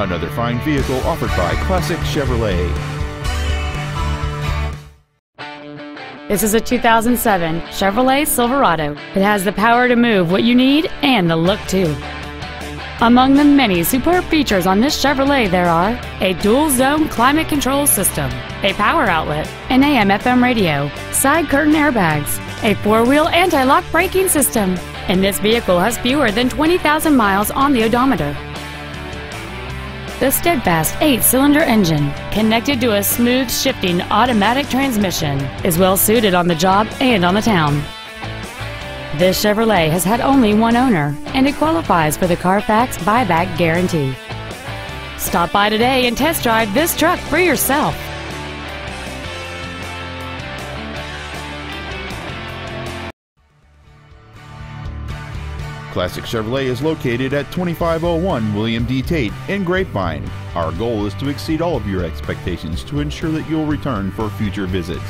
Another fine vehicle offered by Classic Chevrolet. This is a 2007 Chevrolet Silverado. It has the power to move what you need and the look too. Among the many superb features on this Chevrolet there are a dual zone climate control system, a power outlet, an AM FM radio, side curtain airbags, a four-wheel anti-lock braking system, and this vehicle has fewer than 20,000 miles on the odometer. The steadfast eight-cylinder engine, connected to a smooth shifting automatic transmission, is well suited on the job and on the town. This Chevrolet has had only one owner, and it qualifies for the Carfax buyback guarantee. Stop by today and test drive this truck for yourself. Classic Chevrolet is located at 2501 William D. Tate in Grapevine. Our goal is to exceed all of your expectations to ensure that you'll return for future visits.